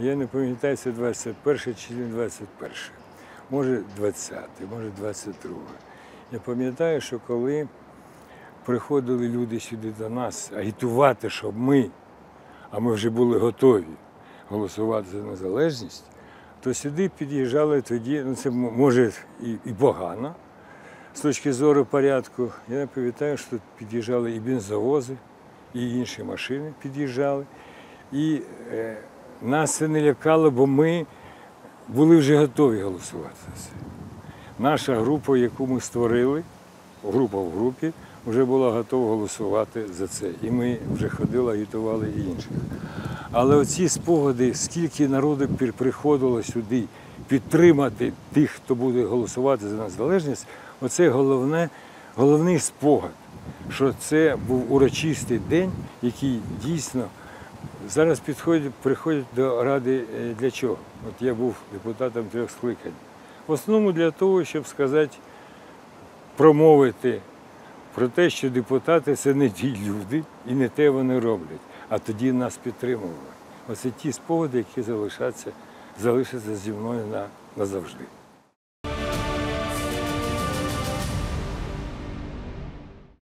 Я не пам'ятаю, це 21 чи не 21. Може 20, може 22. Я пам'ятаю, що коли приходили люди сюди до нас агітувати, щоб ми, а ми вже були готові голосувати за незалежність, то сюди під'їжджали тоді, ну це може і, і погано з точки зору порядку. Я не пам'ятаю, що тут під'їжджали і бензовози, і інші машини під'їжджали. І е, нас це не лякало, бо ми були вже готові голосувати за це. Наша група, яку ми створили, група в групі, вже була готова голосувати за це. І ми вже ходили, агітували і інших. Але оці спогади, скільки народу приходило сюди підтримати тих, хто буде голосувати за незалежність, оце головне, головний спогад, що це був урочистий день, який дійсно зараз підходять, приходять до ради е, для чого? От я був депутатом трьох скликань. В основному для того, щоб сказати, промовити про те, що депутати це не ті люди і не те вони роблять, а тоді нас підтримували. Оце ті спогади, які залишаться, залишаться зі мною на, назавжди.